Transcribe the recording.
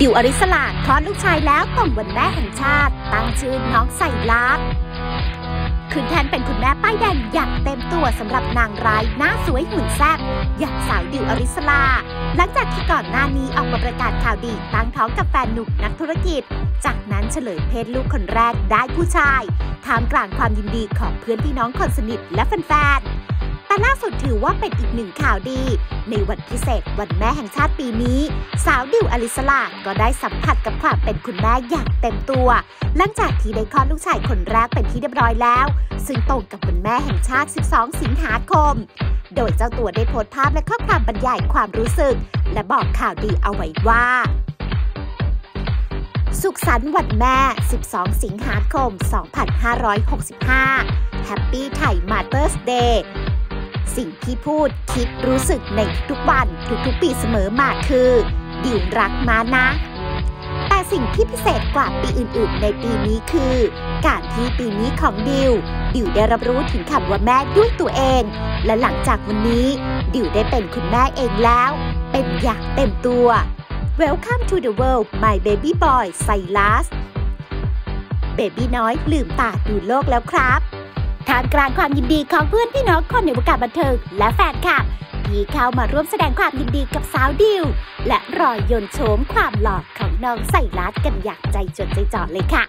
ดิวอริสลาคลอดลูกชายแล้วต่อวันแม่แห่งชาติ ตั้งชื่อน้องใส่ลักขึ้นแทนเป็นคุณแม่ป้ายแดงอย่างเต็มตัวสำหรับนางร้ายหน้าสวยหุ่นแซ่บอย่างสาวดิวอริสลา หลังจากที่ก่อนหน้านี้ออกมาประกาศข่าวดีตั้งท้องกับแฟนหนุ่มนักธุรกิจ จากนั้นเฉลยเพศลูกคนแรกได้ผู้ชายท่ามกลางความยินดีของเพื่อนพี่น้องคนสนิทและแฟนๆ ถือว่าเป็นอีกหนึ่งข่าวดี ในวันพิเศษวันแม่แห่งชาติปีนี้ สาวดิวอลิสลาก็ได้สัมผัสกับความเป็นคุณแม่อย่างเต็มตัว หลังจากที่ได้คลอดลูกชายคนแรกเป็นที่เรียบร้อยแล้ว ซึ่งตรงกับวันแม่แห่งชาติ 12 สิงหาคม โดยเจ้าตัวได้โพสต์ภาพและข้อความบรรยายความรู้สึก และบอกข่าวดีเอาไว้ว่าสุขสันต์วันแม่ 12 สิงหาคม 2565 Happy Thai Mother's Day สิ่งที่พูดคิดรู้สึกในทุกวันทุกๆปีเสมอมาคือดิวรักมานะ แต่สิ่งที่พิเศษกว่าปีอื่นๆ ในปีนี้คือ การที่ปีนี้ของดิว ดิวได้รับรู้ถึงคำว่าแม่ด้วยตัวเอง และหลังจากวันนี้ ดิวได้เป็นคุณแม่เองแล้ว เป็นอย่างเต็มตัว Welcome to the world my baby boy ไซลัสเบบี้น้อยลืมตาดูโลกแล้วครับ ท่ามกลางความยินดีของเพื่อนพี่น้องคนในวงการบันเทิงและแฟนคลับที่เข้ามาร่วมแสดงความยินดีกับสาวดิว และรอยยนโฉมความหล่อของน้องใส่ลัดกันอย่างใจจดใจจ่อเลยค่ะ